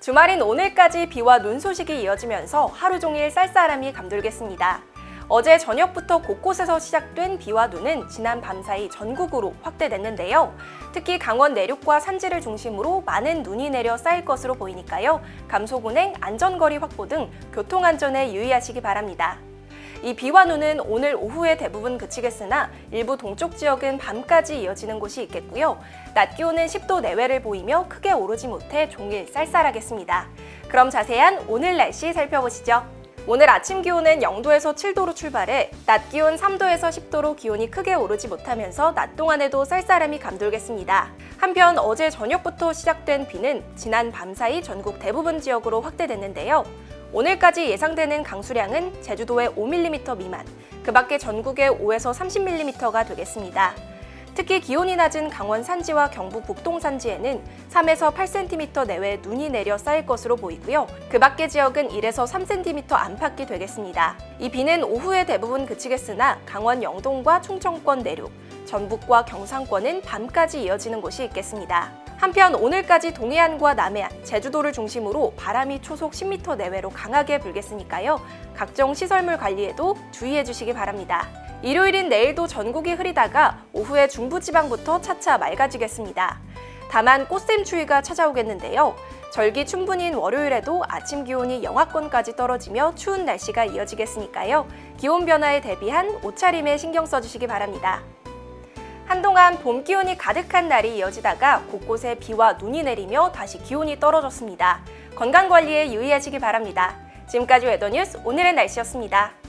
주말인 오늘까지 비와 눈 소식이 이어지면서 하루 종일 쌀쌀함이 감돌겠습니다. 어제 저녁부터 곳곳에서 시작된 비와 눈은 지난 밤 사이 전국으로 확대됐는데요. 특히 강원 내륙과 산지를 중심으로 많은 눈이 내려 쌓일 것으로 보이니까요. 감소군행, 안전거리 확보 등 교통안전에 유의하시기 바랍니다. 이 비와 눈은 오늘 오후에 대부분 그치겠으나 일부 동쪽 지역은 밤까지 이어지는 곳이 있겠고요. 낮 기온은 10도 내외를 보이며 크게 오르지 못해 종일 쌀쌀하겠습니다. 그럼 자세한 오늘 날씨 살펴보시죠. 오늘 아침 기온은 0도에서 7도로 출발해 낮 기온 3도에서 10도로 기온이 크게 오르지 못하면서 낮 동안에도 쌀쌀함이 감돌겠습니다. 한편 어제 저녁부터 시작된 비는 지난 밤 사이 전국 대부분 지역으로 확대됐는데요. 오늘까지 예상되는 강수량은 제주도에 5mm 미만, 그 밖에 전국에 5에서 30mm가 되겠습니다. 특히 기온이 낮은 강원 산지와 경북 북동 산지에는 3에서 8cm 내외 눈이 내려 쌓일 것으로 보이고요. 그 밖의 지역은 1에서 3cm 안팎이 되겠습니다. 이 비는 오후에 대부분 그치겠으나 강원 영동과 충청권 내륙, 전북과 경상권은 밤까지 이어지는 곳이 있겠습니다. 한편 오늘까지 동해안과 남해안, 제주도를 중심으로 바람이 초속 10m 내외로 강하게 불겠으니까요. 각종 시설물 관리에도 주의해 주시기 바랍니다. 일요일인 내일도 전국이 흐리다가 오후에 중부지방부터 차차 맑아지겠습니다. 다만 꽃샘 추위가 찾아오겠는데요. 절기 춘분인 월요일에도 아침 기온이 영하권까지 떨어지며 추운 날씨가 이어지겠으니까요. 기온 변화에 대비한 옷차림에 신경 써주시기 바랍니다. 한동안 봄 기온이 가득한 날이 이어지다가 곳곳에 비와 눈이 내리며 다시 기온이 떨어졌습니다. 건강 관리에 유의하시기 바랍니다. 지금까지 웨더뉴스 오늘의 날씨였습니다.